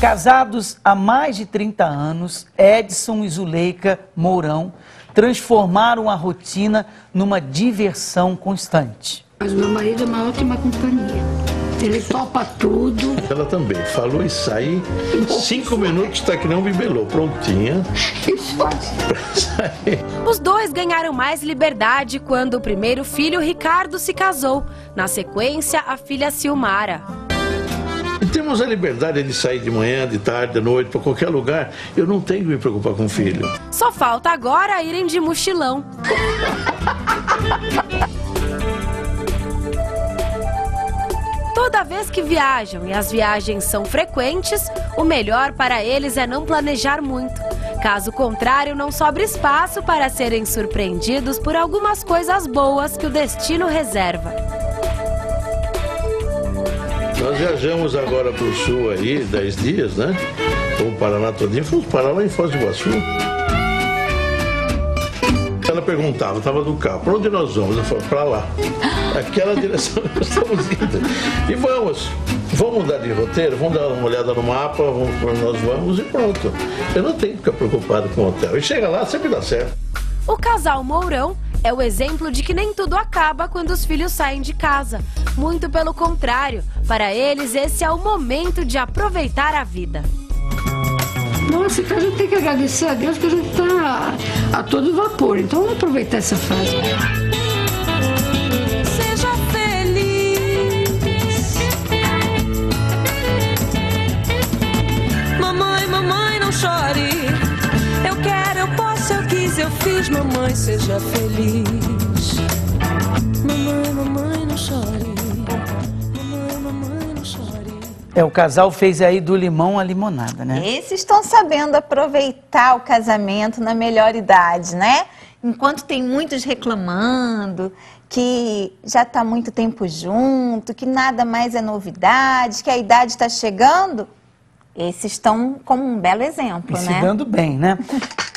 Casados há mais de 30 anos, Edson e Zuleika Mourão transformaram a rotina numa diversão constante. Mas meu marido é uma ótima companhia. Ele topa tudo. Ela também falou isso aí, cinco minutos está que não bibelou, prontinha. Os dois ganharam mais liberdade quando o primeiro filho, Ricardo, se casou. Na sequência, a filha Silmara. Temos a liberdade de sair de manhã, de tarde, de noite, para qualquer lugar. Eu não tenho que me preocupar com o filho. Só falta agora irem de mochilão. Toda vez que viajam e as viagens são frequentes, o melhor para eles é não planejar muito. Caso contrário, não sobra espaço para serem surpreendidos por algumas coisas boas que o destino reserva. Nós viajamos agora para o sul aí, dez dias, né? Para Paraná todinho, fomos parar lá em Foz do Iguaçu. Ela perguntava, estava no carro, para onde nós vamos? Eu falei, para lá. Aquela direção nós estamos indo. E vamos. Vamos mudar de roteiro, vamos dar uma olhada no mapa, vamos, nós vamos e pronto. Eu não tenho que ficar preocupado com o hotel. E chega lá, sempre dá certo. O casal Mourão é o exemplo de que nem tudo acaba quando os filhos saem de casa. Muito pelo contrário, para eles esse é o momento de aproveitar a vida. Nossa, então a gente tem que agradecer a Deus que a gente está a todo vapor. Então vamos aproveitar essa fase. Eu fiz. Mamãe, seja feliz. Mamãe, mamãe, não chore. Mamãe, mamãe, não chore. É, o casal fez aí do limão a limonada, né? Esses estão sabendo aproveitar o casamento na melhor idade, né? Enquanto tem muitos reclamando que já está muito tempo junto, que nada mais é novidade, que a idade está chegando, esses estão como um belo exemplo, E se né? dando bem, né?